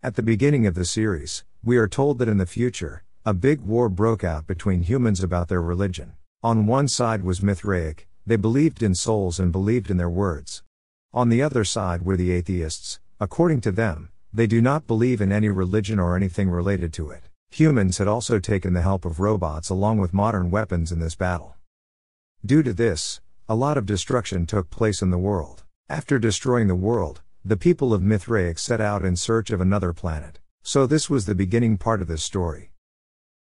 At the beginning of the series, we are told that in the future, a big war broke out between humans about their religion. On one side was Mithraic, they believed in souls and believed in their words. On the other side were the atheists, according to them, they do not believe in any religion or anything related to it. Humans had also taken the help of robots along with modern weapons in this battle. Due to this, a lot of destruction took place in the world. After destroying the world, the people of Mithraic set out in search of another planet. So this was the beginning part of this story.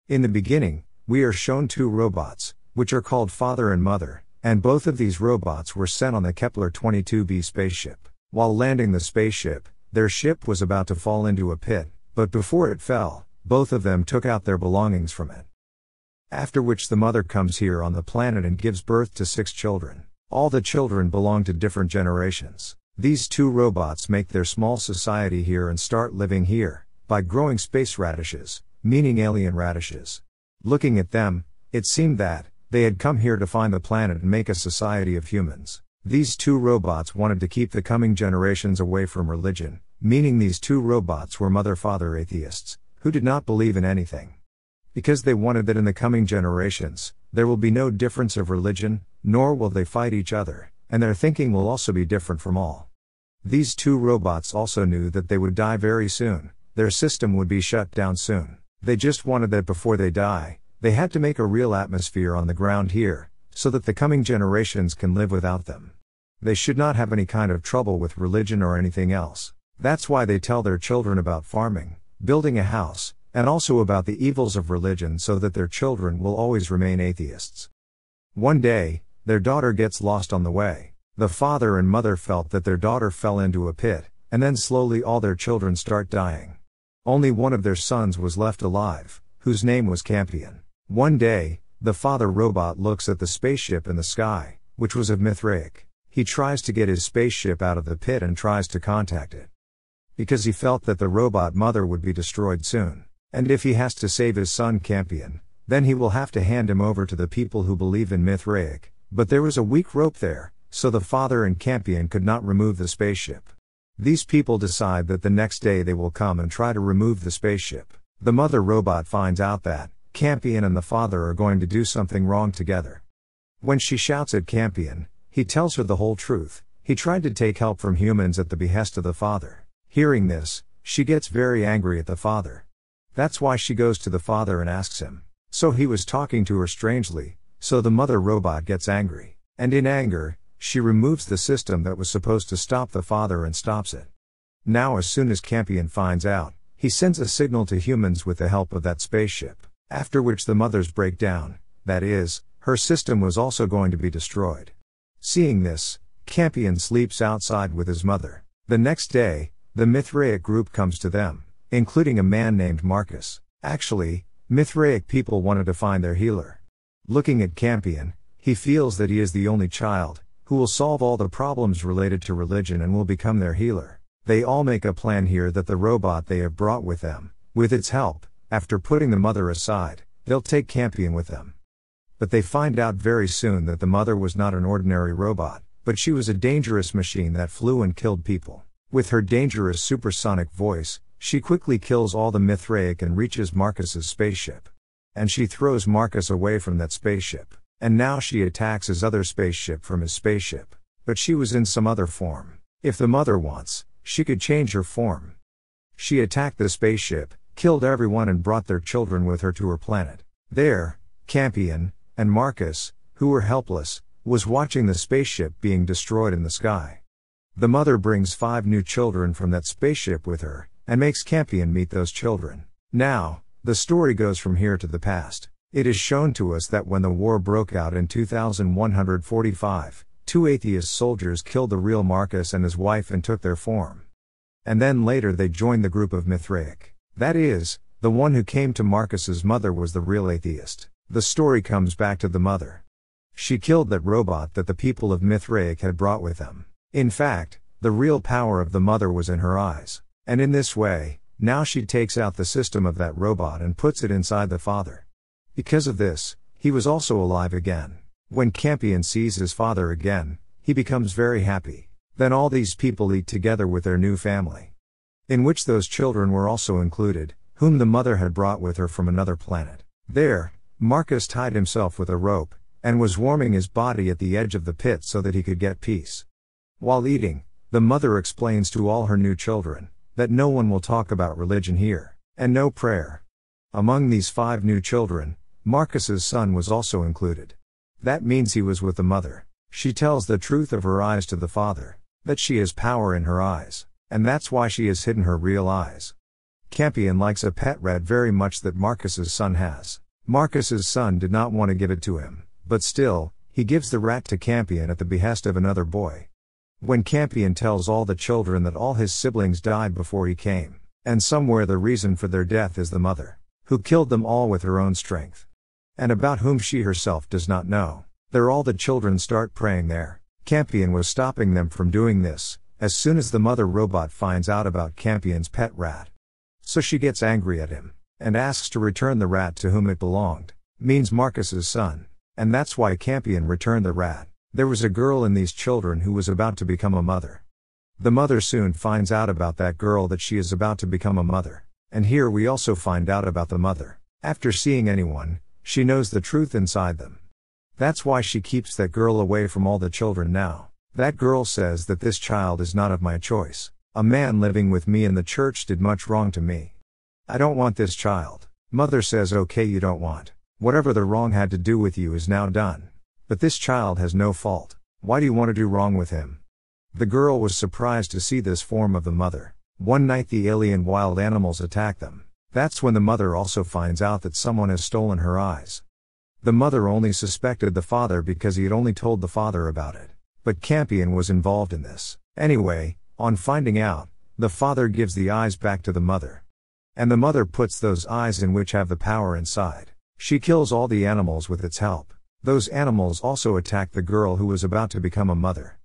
In the beginning, we are shown two robots, which are called Father and Mother, and both of these robots were sent on the Kepler 22b spaceship. While landing the spaceship, their ship was about to fall into a pit, but before it fell, both of them took out their belongings from it. After which the mother comes here on the planet and gives birth to six children. All the children belong to different generations. These two robots make their small society here and start living here, by growing space radishes, meaning alien radishes. Looking at them, it seemed that, they had come here to find the planet and make a society of humans. These two robots wanted to keep the coming generations away from religion, meaning these two robots were mother father atheists, who did not believe in anything. Because they wanted that in the coming generations, there will be no difference of religion, nor will they fight each other, and their thinking will also be different from all. These two robots also knew that they would die very soon, their system would be shut down soon. They just wanted that before they die, they had to make a real atmosphere on the ground here, so that the coming generations can live without them. They should not have any kind of trouble with religion or anything else. That's why they tell their children about farming, building a house, and also about the evils of religion so that their children will always remain atheists. One day, their daughter gets lost on the way. The father and mother felt that their daughter fell into a pit, and then slowly all their children start dying. Only one of their sons was left alive, whose name was Campion. One day, the father robot looks at the spaceship in the sky, which was of Mithraic. He tries to get his spaceship out of the pit and tries to contact it. Because he felt that the robot mother would be destroyed soon. And if he has to save his son Campion, then he will have to hand him over to the people who believe in Mithraic. But there was a weak rope there, so the father and Campion could not remove the spaceship. These people decide that the next day they will come and try to remove the spaceship. The mother robot finds out that, Campion and the father are going to do something wrong together. When she shouts at Campion, he tells her the whole truth. He tried to take help from humans at the behest of the father. Hearing this, she gets very angry at the father. That's why she goes to the father and asks him. So he was talking to her strangely, so the mother robot gets angry. And in anger, she removes the system that was supposed to stop the father and stops it. Now, as soon as Campion finds out, he sends a signal to humans with the help of that spaceship. After which the mothers break down, that is, her system was also going to be destroyed. Seeing this, Campion sleeps outside with his mother. The next day, the Mithraic group comes to them, including a man named Marcus. Actually, Mithraic people wanted to find their healer. Looking at Campion, he feels that he is the only child, who will solve all the problems related to religion and will become their healer. They all make a plan here that the robot they have brought with them, with its help, after putting the mother aside, they'll take Campion with them. But they find out very soon that the mother was not an ordinary robot, but she was a dangerous machine that flew and killed people. With her dangerous supersonic voice, she quickly kills all the Mithraic and reaches Marcus's spaceship. And she throws Marcus away from that spaceship. And now she attacks his other spaceship from his spaceship. But she was in some other form. If the mother wants, she could change her form. She attacked the spaceship, killed everyone and brought their children with her to her planet. There, Campion, and Marcus, who were helpless, was watching the spaceship being destroyed in the sky. The mother brings five new children from that spaceship with her, and makes Campion meet those children. Now, the story goes from here to the past. It is shown to us that when the war broke out in 2145, two atheist soldiers killed the real Marcus and his wife and took their form. And then later they joined the group of Mithraic. That is, the one who came to Marcus's mother was the real atheist. The story comes back to the mother. She killed that robot that the people of Mithraic had brought with them. In fact, the real power of the mother was in her eyes. And in this way, now she takes out the system of that robot and puts it inside the father. Because of this, he was also alive again. When Campion sees his father again, he becomes very happy. Then all these people eat together with their new family. in which those children were also included, whom the mother had brought with her from another planet. There, Marcus tied himself with a rope, and was warming his body at the edge of the pit so that he could get peace. While eating, the mother explains to all her new children that no one will talk about religion here, and no prayer. Among these five new children, Marcus's son was also included. That means he was with the mother. She tells the truth of her eyes to the father, that she has power in her eyes, and that's why she has hidden her real eyes. Campion likes a pet rat very much that Marcus's son has. Marcus's son did not want to give it to him, but still, he gives the rat to Campion at the behest of another boy. When Campion tells all the children that all his siblings died before he came, and somewhere the reason for their death is the mother, who killed them all with her own strength and about whom she herself does not know. There all the children start praying there. Campion was stopping them from doing this, as soon as the mother robot finds out about Campion's pet rat. So she gets angry at him, and asks to return the rat to whom it belonged, means Marcus's son, and that's why Campion returned the rat. There was a girl in these children who was about to become a mother. The mother soon finds out about that girl that she is about to become a mother. And here we also find out about the mother. After seeing anyone, she knows the truth inside them. That's why she keeps that girl away from all the children now. That girl says that this child is not of my choice. A man living with me in the church did much wrong to me. I don't want this child. Mother says, okay, you don't want. Whatever the wrong had to do with you is now done. But this child has no fault. Why do you want to do wrong with him? The girl was surprised to see this form of the mother. One night the alien wild animals attack them. That's when the mother also finds out that someone has stolen her eyes. The mother only suspected the father because he had only told the father about it. But Campion was involved in this. Anyway, on finding out, the father gives the eyes back to the mother. And the mother puts those eyes in which have the power inside. She kills all the animals with its help. Those animals also attack the girl who was about to become a mother.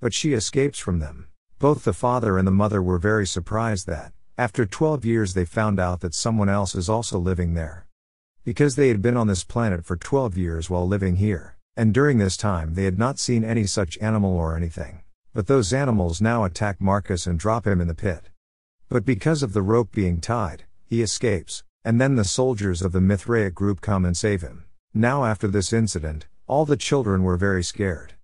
But she escapes from them. Both the father and the mother were very surprised that, after 12 years, they found out that someone else is also living there. Because they had been on this planet for 12 years while living here, and during this time they had not seen any such animal or anything. But those animals now attack Marcus and drop him in the pit. But because of the rope being tied, he escapes, and then the soldiers of the Mithraic group come and save him. Now, after this incident, all the children were very scared.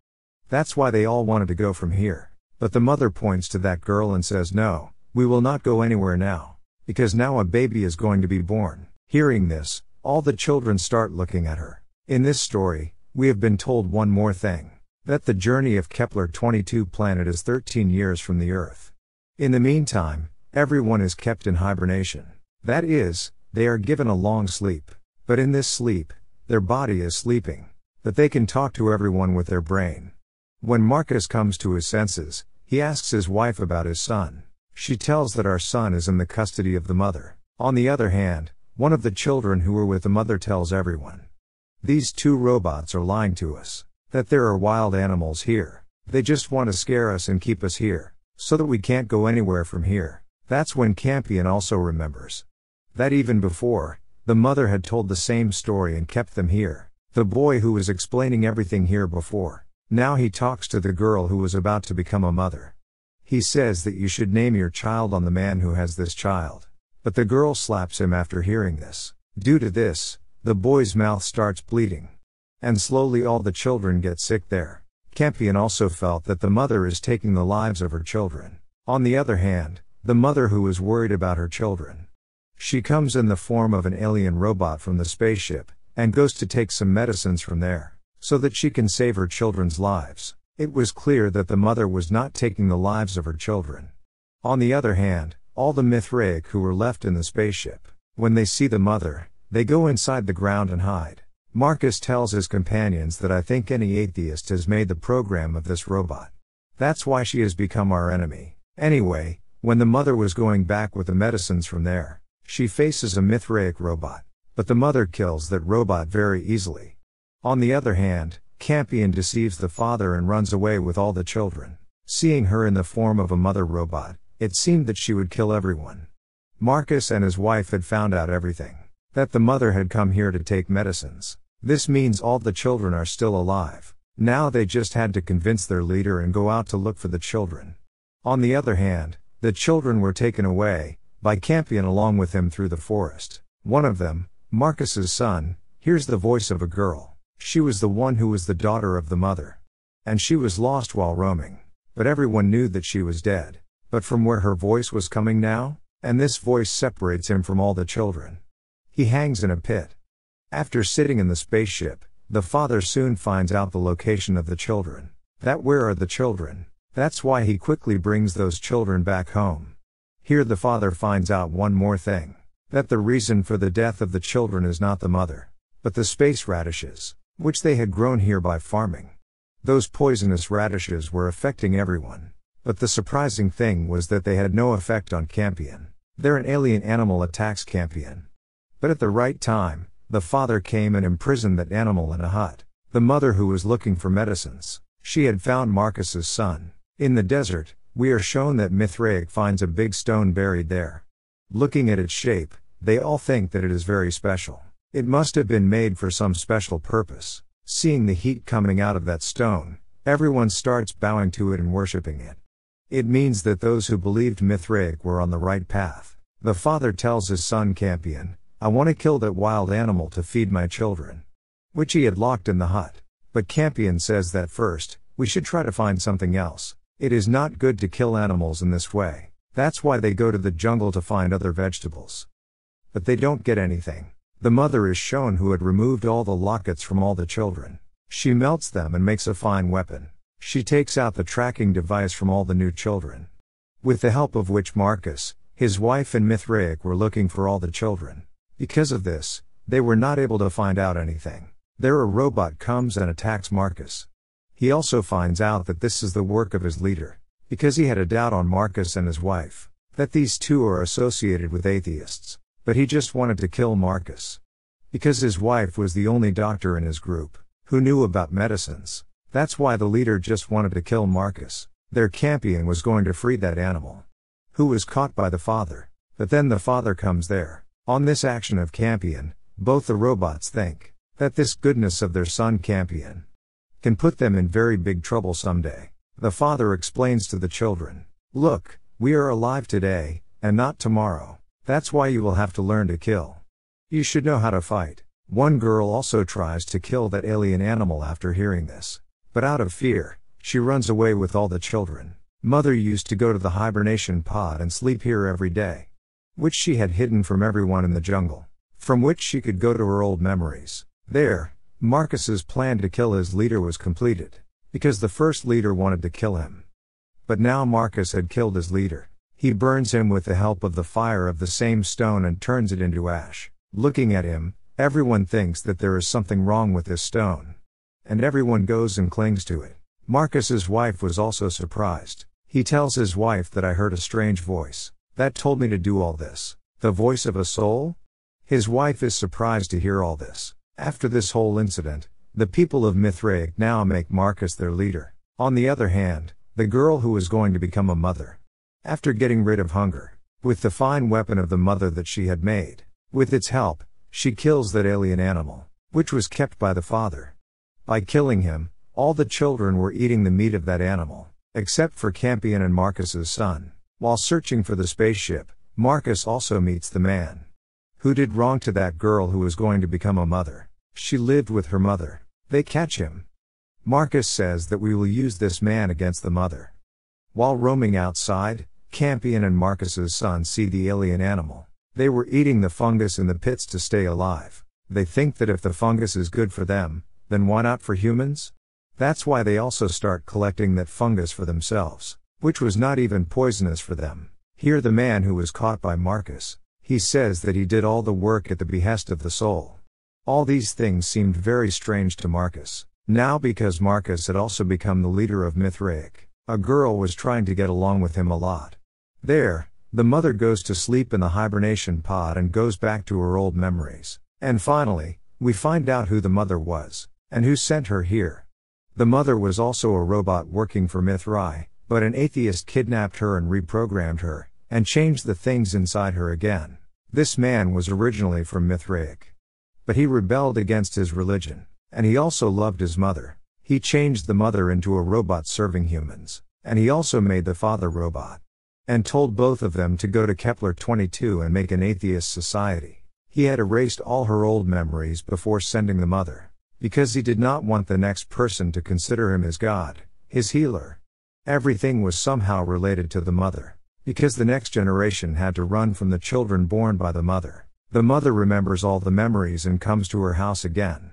That's why they all wanted to go from here. But the mother points to that girl and says no, we will not go anywhere now, because now a baby is going to be born. Hearing this, all the children start looking at her. In this story, we have been told one more thing that the journey of Kepler 22 planet is 13 years from the Earth. In the meantime, everyone is kept in hibernation. That is, they are given a long sleep. But in this sleep, their body is sleeping. That they can talk to everyone with their brain. When Marcus comes to his senses, he asks his wife about his son. She tells that our son is in the custody of the mother. On the other hand, one of the children who were with the mother tells everyone. These two robots are lying to us. That there are wild animals here. They just want to scare us and keep us here. So that we can't go anywhere from here. That's when Campion also remembers. That even before, the mother had told the same story and kept them here. The boy who was explaining everything here before. Now he talks to the girl who was about to become a mother. He says that you should name your child on the man who has this child. But the girl slaps him after hearing this. Due to this, the boy's mouth starts bleeding. And slowly all the children get sick there. Campion also felt that the mother is taking the lives of her children. On the other hand, the mother who is worried about her children. She comes in the form of an alien robot from the spaceship, and goes to take some medicines from there, so that she can save her children's lives. It was clear that the mother was not taking the lives of her children. On the other hand, all the Mithraic who were left in the spaceship, when they see the mother, they go inside the ground and hide. Marcus tells his companions that I think any atheist has made the program of this robot. That's why she has become our enemy. Anyway, when the mother was going back with the medicines from there, she faces a Mithraic robot. But the mother kills that robot very easily. On the other hand, Campion deceives the father and runs away with all the children. Seeing her in the form of a mother robot, it seemed that she would kill everyone. Marcus and his wife had found out everything. That the mother had come here to take medicines. This means all the children are still alive. Now they just had to convince their leader and go out to look for the children. On the other hand, the children were taken away, by Campion along with him through the forest. One of them, Marcus's son, hears the voice of a girl. She was the one who was the daughter of the mother. And she was lost while roaming. But everyone knew that she was dead. But from where her voice was coming now? And this voice separates him from all the children. He hangs in a pit. After sitting in the spaceship, the father soon finds out the location of the children. That where are the children? That's why he quickly brings those children back home. Here the father finds out one more thing. That the reason for the death of the children is not the mother, but the space radishes, which they had grown here by farming. Those poisonous radishes were affecting everyone. But the surprising thing was that they had no effect on Campion. There an alien animal attacks Campion. But at the right time, the father came and imprisoned that animal in a hut. The mother who was looking for medicines, she had found Marcus's son. In the desert, we are shown that Mithraic finds a big stone buried there. Looking at its shape, they all think that it is very special. It must have been made for some special purpose. Seeing the heat coming out of that stone, everyone starts bowing to it and worshipping it. It means that those who believed Mithraic were on the right path. The father tells his son Campion, I want to kill that wild animal to feed my children. Which he had locked in the hut. But Campion says that first, we should try to find something else. It is not good to kill animals in this way. That's why they go to the jungle to find other vegetables. But they don't get anything. The mother is shown who had removed all the lockets from all the children. She melts them and makes a fine weapon. She takes out the tracking device from all the new children. With the help of which Marcus, his wife and Mithraic were looking for all the children. Because of this, they were not able to find out anything. There a robot comes and attacks Marcus. He also finds out that this is the work of his leader. Because he had a doubt on Marcus and his wife. That these two are associated with atheists. But he just wanted to kill Marcus. Because his wife was the only doctor in his group who knew about medicines. That's why the leader just wanted to kill Marcus. Their Campion was going to free that animal. Who was caught by the father. But then the father comes there. On this action of Campion, both the robots think that this goodness of their son Campion can put them in very big trouble someday. The father explains to the children, Look, we are alive today, and not tomorrow. That's why you will have to learn to kill. You should know how to fight. One girl also tries to kill that alien animal after hearing this. But out of fear, she runs away with all the children. Mother used to go to the hibernation pod and sleep here every day. Which she had hidden from everyone in the jungle. From which she could go to her old memories. There, Marcus's plan to kill his leader was completed. Because the first leader wanted to kill him. But now Marcus had killed his leader. He burns him with the help of the fire of the same stone and turns it into ash. Looking at him, everyone thinks that there is something wrong with this stone and everyone goes and clings to it. Marcus's wife was also surprised. He tells his wife that I heard a strange voice that told me to do all this. The voice of a soul? His wife is surprised to hear all this. After this whole incident, the people of Mithraic now make Marcus their leader. On the other hand, the girl who is going to become a mother. After getting rid of hunger, with the fine weapon of the mother that she had made, with its help, she kills that alien animal, which was kept by the father. By killing him, all the children were eating the meat of that animal, except for Campion and Marcus's son. While searching for the spaceship, Marcus also meets the man who did wrong to that girl who was going to become a mother. She lived with her mother. They catch him. Marcus says that we will use this man against the mother. While roaming outside, Campion and Marcus's son see the alien animal. They were eating the fungus in the pits to stay alive. They think that if the fungus is good for them, then why not for humans? That's why they also start collecting that fungus for themselves, which was not even poisonous for them. Here the man who was caught by Marcus, he says that he did all the work at the behest of the soul. All these things seemed very strange to Marcus. Now because Marcus had also become the leader of Mithraic, a girl was trying to get along with him a lot. There, the mother goes to sleep in the hibernation pod and goes back to her old memories. And finally, we find out who the mother was. And who sent her here? The mother was also a robot working for Mithraic, but an atheist kidnapped her and reprogrammed her, and changed the things inside her again. This man was originally from Mithraic. But he rebelled against his religion, and he also loved his mother. He changed the mother into a robot serving humans, and he also made the father robot. And told both of them to go to Kepler 22 and make an atheist society. He had erased all her old memories before sending the mother, because he did not want the next person to consider him as God, his healer. Everything was somehow related to the mother, because the next generation had to run from the children born by the mother. The mother remembers all the memories and comes to her house again.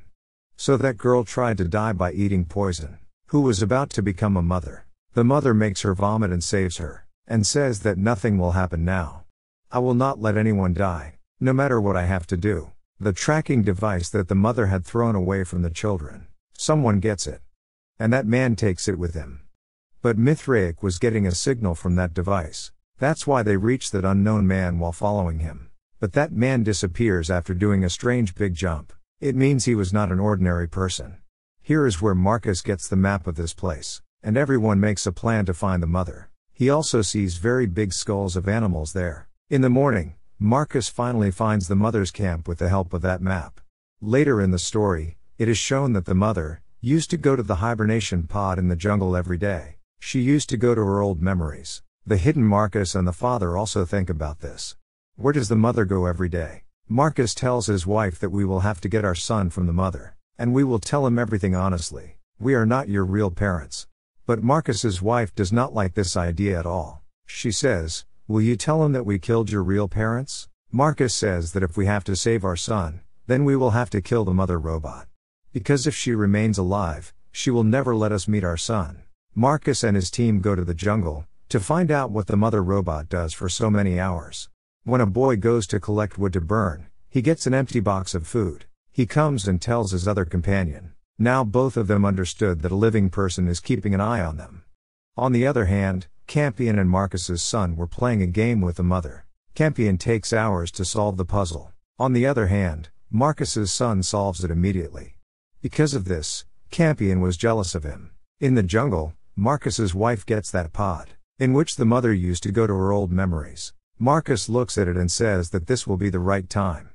So that girl tried to die by eating poison, who was about to become a mother. The mother makes her vomit and saves her and says that nothing will happen now. I will not let anyone die, no matter what I have to do. The tracking device that the mother had thrown away from the children. Someone gets it. And that man takes it with him. But Mithraic was getting a signal from that device. That's why they reach that unknown man while following him. But that man disappears after doing a strange big jump. It means he was not an ordinary person. Here is where Marcus gets the map of this place, and everyone makes a plan to find the mother. He also sees very big skulls of animals there. In the morning, Marcus finally finds the mother's camp with the help of that map. Later in the story, it is shown that the mother used to go to the hibernation pod in the jungle every day. She used to go to her old memories. The hidden Marcus and the father also think about this. Where does the mother go every day? Marcus tells his wife that we will have to get our son from the mother, and we will tell him everything honestly. We are not your real parents. But Marcus's wife does not like this idea at all. She says, Will you tell him that we killed your real parents? Marcus says that if we have to save our son, then we will have to kill the mother robot. Because if she remains alive, she will never let us meet our son. Marcus and his team go to the jungle, to find out what the mother robot does for so many hours. When a boy goes to collect wood to burn, he gets an empty box of food. He comes and tells his other companion, now both of them understood that a living person is keeping an eye on them. On the other hand, Campion and Marcus's son were playing a game with the mother. Campion takes hours to solve the puzzle. On the other hand, Marcus's son solves it immediately. Because of this, Campion was jealous of him. In the jungle, Marcus's wife gets that pod, in which the mother used to go to her old memories. Marcus looks at it and says that this will be the right time.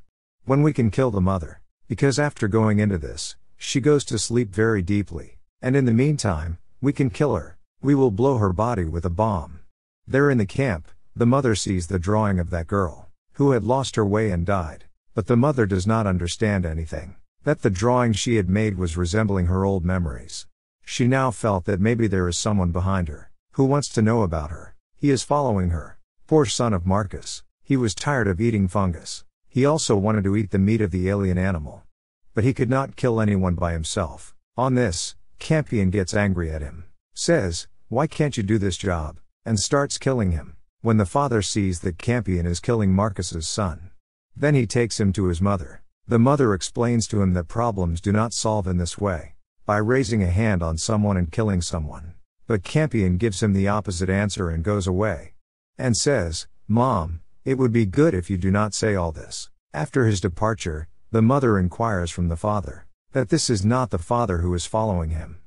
When we can kill the mother. Because after going into this, she goes to sleep very deeply. And in the meantime, we can kill her. We will blow her body with a bomb. There in the camp, the mother sees the drawing of that girl, who had lost her way and died. But the mother does not understand anything. That the drawing she had made was resembling her old memories. She now felt that maybe there is someone behind her, who wants to know about her. He is following her. Poor son of Marcus. He was tired of eating fungus. He also wanted to eat the meat of the alien animal but he could not kill anyone by himself. On this, Campion gets angry at him. Says, Why can't you do this job? And starts killing him. When the father sees that Campion is killing Marcus's son. Then he takes him to his mother. The mother explains to him that problems do not solve in this way. By raising a hand on someone and killing someone. But Campion gives him the opposite answer and goes away. And says, Mom, it would be good if you do not say all this. After his departure, the mother inquires from the father that this is not the father who is following him.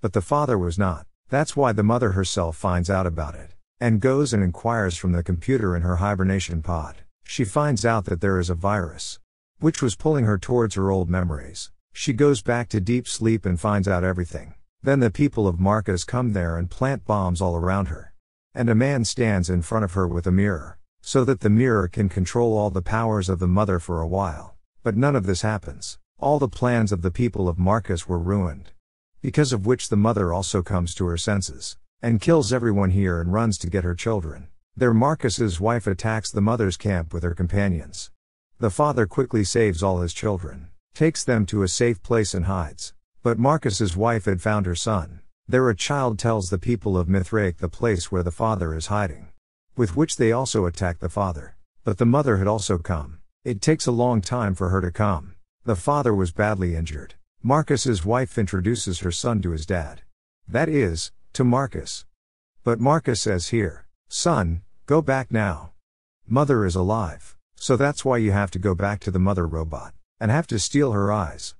But the father was not. That's why the mother herself finds out about it and goes and inquires from the computer in her hibernation pod. She finds out that there is a virus which was pulling her towards her old memories. She goes back to deep sleep and finds out everything. Then the people of Marcus come there and plant bombs all around her. And a man stands in front of her with a mirror, so that the mirror can control all the powers of the mother for a while. But none of this happens. All the plans of the people of Marcus were ruined. Because of which the mother also comes to her senses, and kills everyone here and runs to get her children. There Marcus's wife attacks the mother's camp with her companions. The father quickly saves all his children, takes them to a safe place and hides. But Marcus's wife had found her son. There a child tells the people of Mithraic the place where the father is hiding. With which they also attack the father. But the mother had also come. It takes a long time for her to come. The father was badly injured. Marcus's wife introduces her son to his dad. That is, to Marcus. But Marcus says here, Son, go back now. Mother is alive. So that's why you have to go back to the mother robot, and have to steal her eyes.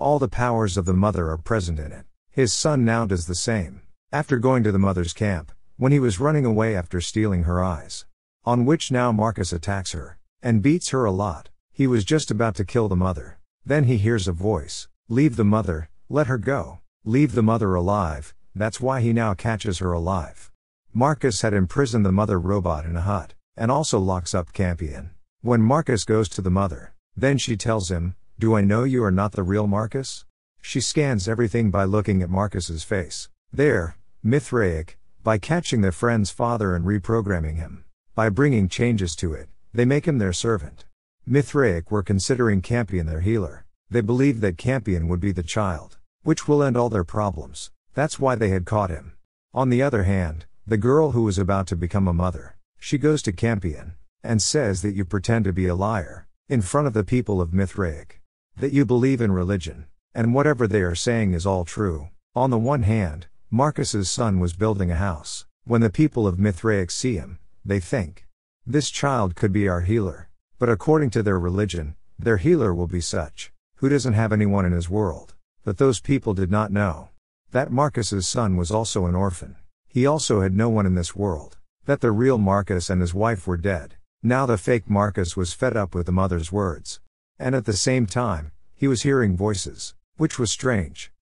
All the powers of the mother are present in it. His son now does the same. After going to the mother's camp, when he was running away after stealing her eyes. On which now Marcus attacks her. And beats her a lot. He was just about to kill the mother. Then he hears a voice Leave the mother, let her go. Leave the mother alive, that's why he now catches her alive. Marcus had imprisoned the mother robot in a hut, and also locks up Campion. When Marcus goes to the mother, then she tells him, Do I know you are not the real Marcus? She scans everything by looking at Marcus's face. There, Mithraic, by catching their friend's father and reprogramming him. By bringing changes to it, they make him their servant. Mithraic were considering Campion their healer. They believed that Campion would be the child, which will end all their problems. That's why they had caught him. On the other hand, the girl who was about to become a mother, she goes to Campion and says that you pretend to be a liar in front of the people of Mithraic. That you believe in religion, and whatever they are saying is all true. On the one hand, Marcus's son was building a house. When the people of Mithraic see him, they think, this child could be our healer. But according to their religion, their healer will be such, who doesn't have anyone in his world. But those people did not know that Marcus's son was also an orphan. He also had no one in this world. That the real Marcus and his wife were dead. Now the fake Marcus was fed up with the mother's words. And at the same time, he was hearing voices, which was strange.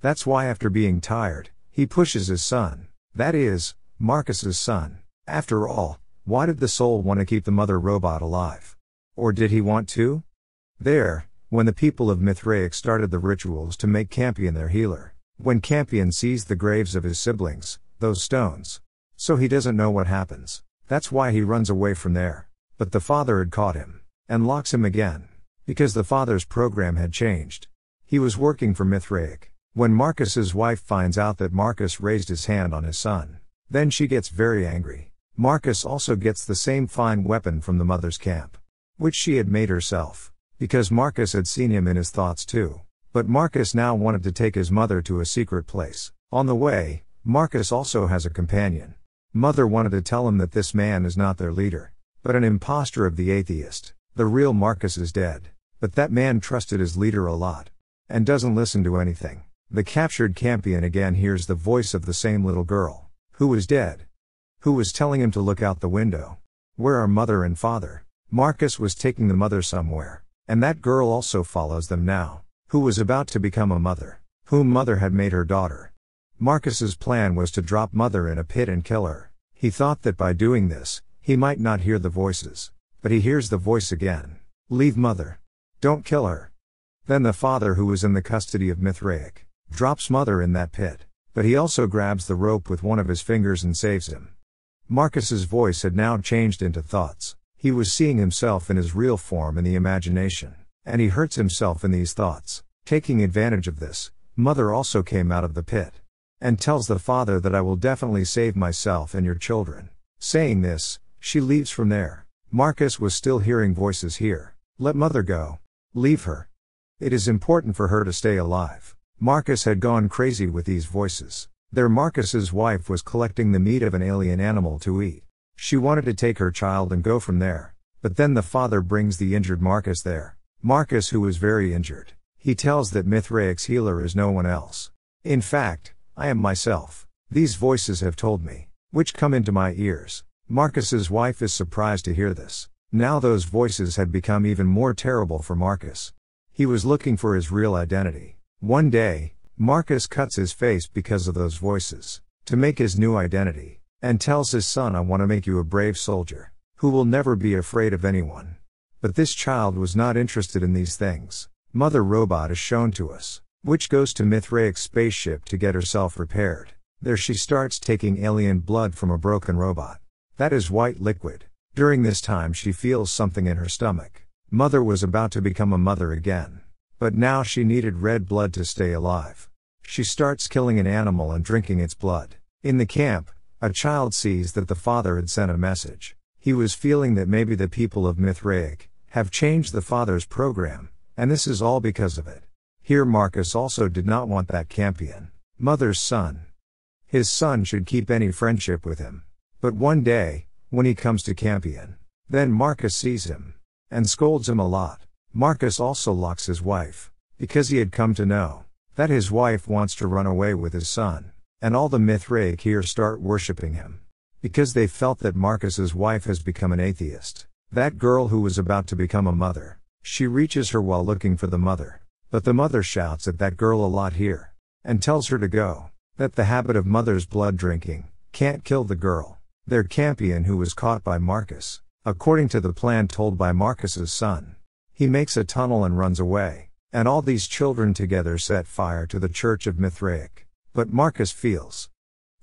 That's why after being tired, he pushes his son. That is, Marcus's son. After all, why did the soul want to keep the mother robot alive? Or did he want to? There, when the people of Mithraic started the rituals to make Campion their healer, when Campion sees the graves of his siblings, those stones. So he doesn't know what happens. That's why he runs away from there. But the father had caught him, and locks him again. Because the father's program had changed. He was working for Mithraic. When Marcus's wife finds out that Marcus raised his hand on his son, then she gets very angry. Marcus also gets the same fine weapon from the mother's camp which she had made herself. Because Marcus had seen him in his thoughts too. But Marcus now wanted to take his mother to a secret place. On the way, Marcus also has a companion. Mother wanted to tell him that this man is not their leader, but an impostor of the atheist. The real Marcus is dead. But that man trusted his leader a lot. And doesn't listen to anything. The captured Campion again hears the voice of the same little girl. Who was dead? Who was telling him to look out the window? Where are mother and father? Marcus was taking the mother somewhere, and that girl also follows them now, who was about to become a mother, whom mother had made her daughter. Marcus's plan was to drop mother in a pit and kill her. He thought that by doing this, he might not hear the voices, but he hears the voice again. Leave mother. Don't kill her. Then the father who was in the custody of Mithraic, drops mother in that pit, but he also grabs the rope with one of his fingers and saves him. Marcus's voice had now changed into thoughts. He was seeing himself in his real form in the imagination, and he hurts himself in these thoughts. Taking advantage of this, mother also came out of the pit and tells the father that I will definitely save myself and your children. Saying this, she leaves from there. Marcus was still hearing voices here. Let mother go. Leave her. It is important for her to stay alive. Marcus had gone crazy with these voices. There Marcus's wife was collecting the meat of an alien animal to eat. She wanted to take her child and go from there. But then the father brings the injured Marcus there. Marcus, who is very injured, he tells that Mithraic's healer is no one else. In fact, I am myself. These voices have told me, which come into my ears. Marcus's wife is surprised to hear this. Now those voices had become even more terrible for Marcus. He was looking for his real identity. One day, Marcus cuts his face because of those voices, to make his new identity and tells his son, I want to make you a brave soldier, who will never be afraid of anyone. But this child was not interested in these things. Mother Robot is shown to us, which goes to Mithraic's spaceship to get herself repaired. There she starts taking alien blood from a broken robot. That is white liquid. During this time she feels something in her stomach. Mother was about to become a mother again. But now she needed red blood to stay alive. She starts killing an animal and drinking its blood. In the camp, a child sees that the father had sent a message. He was feeling that maybe the people of Mithraic have changed the father's program, and this is all because of it. Here Marcus also did not want that Campion, mother's son. His son should keep any friendship with him. But one day, when he comes to Campion, then Marcus sees him and scolds him a lot. Marcus also locks his wife because he had come to know that his wife wants to run away with his son. And all the Mithraic here start worshipping him. Because they felt that Marcus's wife has become an atheist. That girl who was about to become a mother. She reaches her while looking for the mother. But the mother shouts at that girl a lot here. And tells her to go. That the habit of mother's blood drinking can't kill the girl. They're Campion who was caught by Marcus, according to the plan told by Marcus's son. He makes a tunnel and runs away, and all these children together set fire to the church of Mithraic. But Marcus feels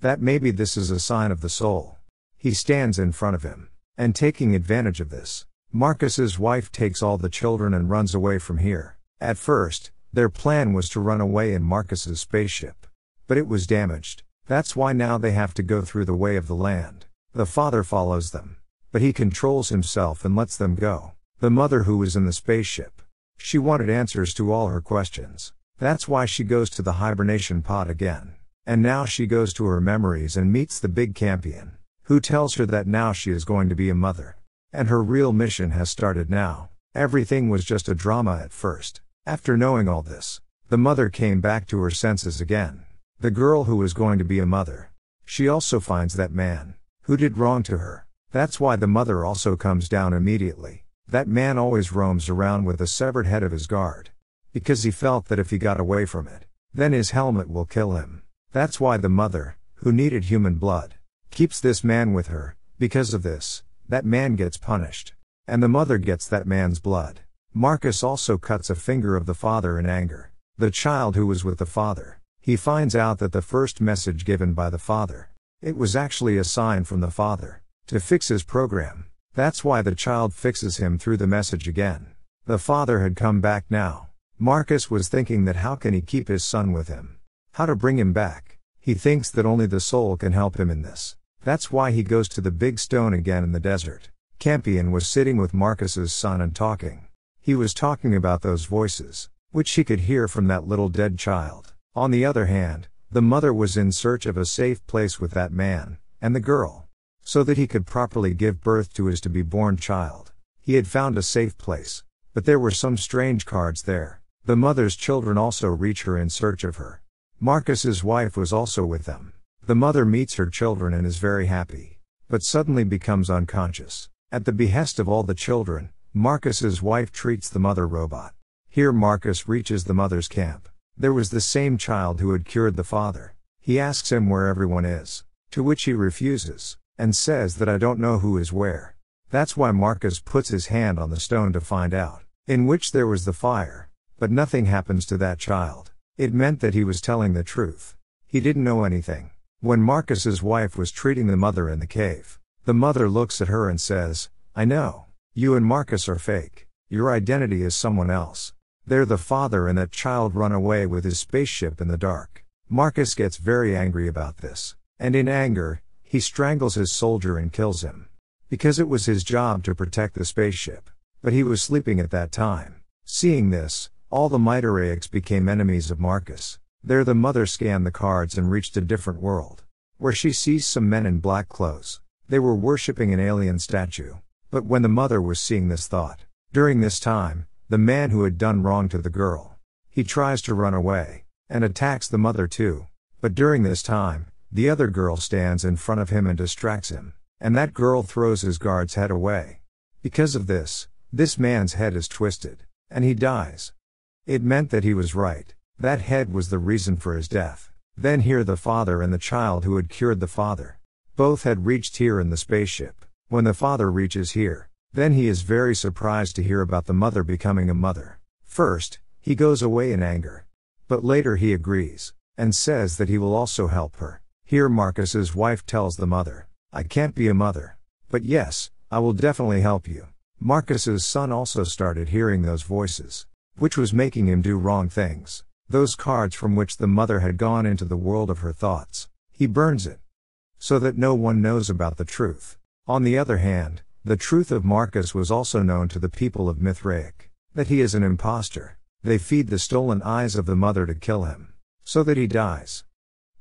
that maybe this is a sign of the soul. He stands in front of him, and taking advantage of this, Marcus's wife takes all the children and runs away from here. At first, their plan was to run away in Marcus's spaceship. But it was damaged. That's why now they have to go through the way of the land. The father follows them. But he controls himself and lets them go. The mother who was in the spaceship. She wanted answers to all her questions. That's why she goes to the hibernation pod again. And now she goes to her memories and meets the big Campion, who tells her that now she is going to be a mother. And her real mission has started now. Everything was just a drama at first. After knowing all this, the mother came back to her senses again. The girl who was going to be a mother. She also finds that man who did wrong to her. That's why the mother also comes down immediately. That man always roams around with a severed head of his guard. Because he felt that if he got away from it, then his helmet will kill him. That's why the mother, who needed human blood, keeps this man with her. Because of this, that man gets punished. And the mother gets that man's blood. Marcus also cuts a finger of the father in anger. The child who was with the father. He finds out that the first message given by the father it was actually a sign from the Father to fix his program. That's why the child fixes him through the message again. The father had come back now. Marcus was thinking that how can he keep his son with him? How to bring him back? He thinks that only the soul can help him in this. That's why he goes to the big stone again in the desert. Campion was sitting with Marcus's son and talking. He was talking about those voices, which he could hear from that little dead child. On the other hand, the mother was in search of a safe place with that man, and the girl. So that he could properly give birth to his to be born child. He had found a safe place. But there were some strange cards there. The mother's children also reach her in search of her. Marcus's wife was also with them. The mother meets her children and is very happy. But suddenly becomes unconscious. At the behest of all the children, Marcus's wife treats the mother robot. Here Marcus reaches the mother's camp. There was the same child who had cured the father. He asks him where everyone is. To which he refuses, and says that I don't know who is where. That's why Marcus puts his hand on the stone to find out, in which there was the fire. But nothing happens to that child. It meant that he was telling the truth. He didn't know anything. When Marcus's wife was treating the mother in the cave, the mother looks at her and says, I know. You and Marcus are fake. Your identity is someone else. They're the father and that child run away with his spaceship in the dark. Marcus gets very angry about this. And in anger, he strangles his soldier and kills him. Because it was his job to protect the spaceship. But he was sleeping at that time. Seeing this, all the Mithraics became enemies of Marcus. There the mother scanned the cards and reached a different world. Where she sees some men in black clothes. They were worshipping an alien statue. But when the mother was seeing this thought, during this time, the man who had done wrong to the girl. He tries to run away, and attacks the mother too. But during this time, the other girl stands in front of him and distracts him, and that girl throws his guard's head away. Because of this, this man's head is twisted, and he dies. It meant that he was right, that head was the reason for his death. Then here the father and the child who had cured the father. Both had reached here in the spaceship. When the father reaches here, then he is very surprised to hear about the mother becoming a mother. First, he goes away in anger. But later he agrees, and says that he will also help her. Here Marcus's wife tells the mother, I can't be a mother. But yes, I will definitely help you. Marcus's son also started hearing those voices, which was making him do wrong things. Those cards from which the mother had gone into the world of her thoughts. He burns it. So that no one knows about the truth. On the other hand, the truth of Marcus was also known to the people of Mithraic. That he is an impostor. They feed the stolen eyes of the mother to kill him. So that he dies.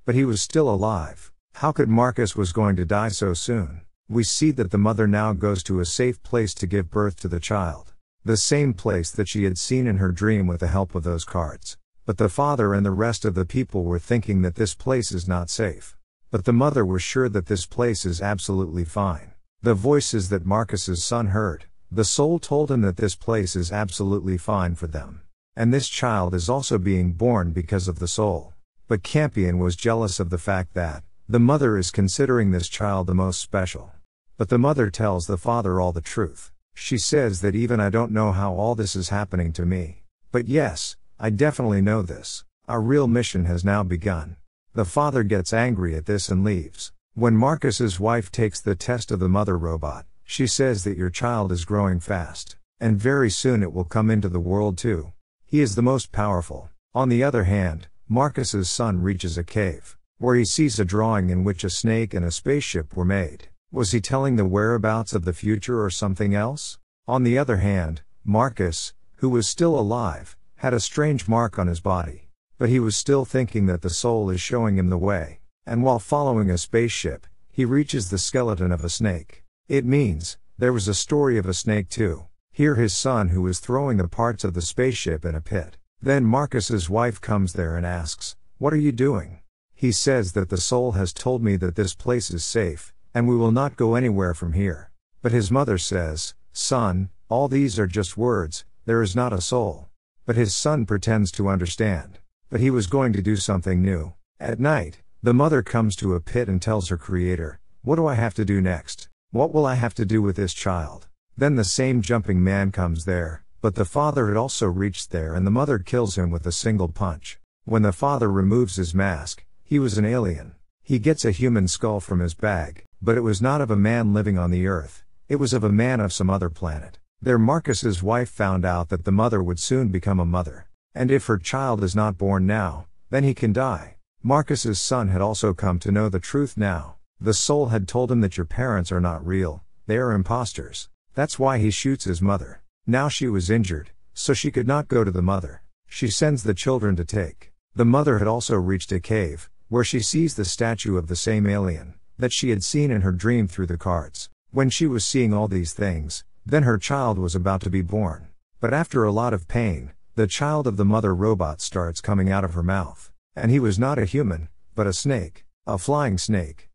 But he was still alive. How could Marcus was going to die so soon? We see that the mother now goes to a safe place to give birth to the child. The same place that she had seen in her dream with the help of those cards. But the father and the rest of the people were thinking that this place is not safe. But the mother was sure that this place is absolutely fine. The voices that Marcus's son heard, the soul told him that this place is absolutely fine for them. And this child is also being born because of the soul. But Campion was jealous of the fact that, The mother is considering this child the most special. But the mother tells the father all the truth. She says that even I don't know how all this is happening to me. But yes, I definitely know this. Our real mission has now begun. The father gets angry at this and leaves. When Marcus's wife takes the test of the mother robot, she says that your child is growing fast. And very soon it will come into the world too. He is the most powerful. On the other hand, Marcus's son reaches a cave, where he sees a drawing in which a snake and a spaceship were made. Was he telling the whereabouts of the future or something else? On the other hand, Marcus, who was still alive, had a strange mark on his body. But he was still thinking that the soul is showing him the way, and while following a spaceship, he reaches the skeleton of a snake. It means, there was a story of a snake too. Here his son who was throwing the parts of the spaceship in a pit. Then Marcus's wife comes there and asks, What are you doing? He says that the soul has told me that this place is safe, and we will not go anywhere from here. But his mother says, Son, all these are just words, there is not a soul. But his son pretends to understand. But he was going to do something new. At night, the mother comes to a pit and tells her creator, What do I have to do next? What will I have to do with this child? Then the same jumping man comes there, but the father had also reached there and the mother kills him with a single punch. When the father removes his mask, he was an alien. He gets a human skull from his bag, but it was not of a man living on the earth, it was of a man of some other planet. There Marcus's wife found out that the mother would soon become a mother. And if her child is not born now, then he can die. Marcus's son had also come to know the truth now. The soul had told him that your parents are not real, they are impostors. That's why he shoots his mother. Now she was injured, so she could not go to the mother. She sends the children to take. The mother had also reached a cave, where she sees the statue of the same alien that she had seen in her dream through the cards. When she was seeing all these things, then her child was about to be born. But after a lot of pain, the child of the mother robot starts coming out of her mouth. And he was not a human, but a snake, a flying snake.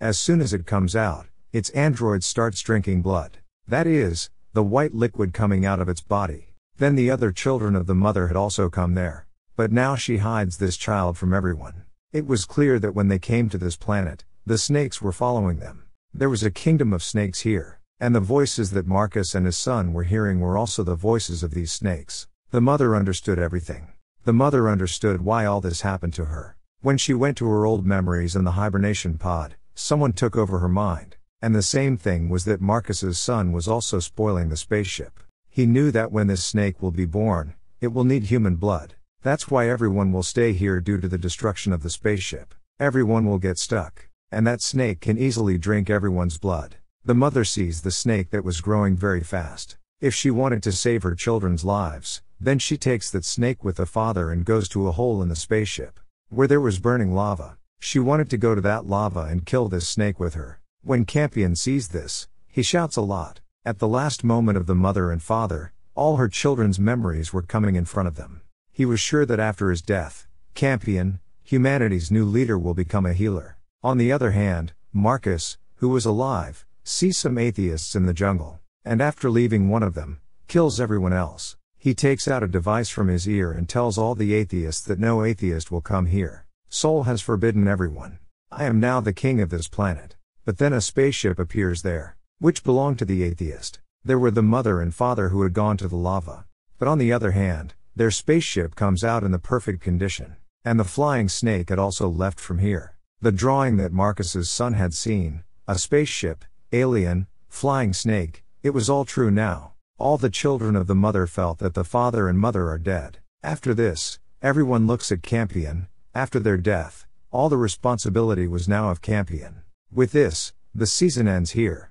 As soon as it comes out, its android starts drinking blood. That is, the white liquid coming out of its body. Then the other children of the mother had also come there. But now she hides this child from everyone. It was clear that when they came to this planet, the snakes were following them. There was a kingdom of snakes here, and the voices that Marcus and his son were hearing were also the voices of these snakes. The mother understood everything. The mother understood why all this happened to her. When she went to her old memories in the hibernation pod, someone took over her mind. And the same thing was that Marcus's son was also spoiling the spaceship. He knew that when this snake will be born, it will need human blood. That's why everyone will stay here due to the destruction of the spaceship. Everyone will get stuck. And that snake can easily drink everyone's blood. The mother sees the snake that was growing very fast. If she wanted to save her children's lives, then she takes that snake with the father and goes to a hole in the spaceship, where there was burning lava. She wanted to go to that lava and kill this snake with her. When Campion sees this, he shouts a lot. At the last moment of the mother and father, all her children's memories were coming in front of them. He was sure that after his death, Campion, humanity's new leader, will become a healer. On the other hand, Marcus, who was alive, sees some atheists in the jungle, and after leaving one of them, kills everyone else. He takes out a device from his ear and tells all the atheists that no atheist will come here. Soul has forbidden everyone. I am now the king of this planet. But then a spaceship appears there, which belonged to the atheist. There were the mother and father who had gone to the lava. But on the other hand, their spaceship comes out in the perfect condition. And the flying snake had also left from here. The drawing that Marcus's son had seen, a spaceship, alien, flying snake, it was all true now. All the children of the mother felt that the father and mother are dead. After this, everyone looks at Campion, after their death, all the responsibility was now of Campion. With this, the season ends here.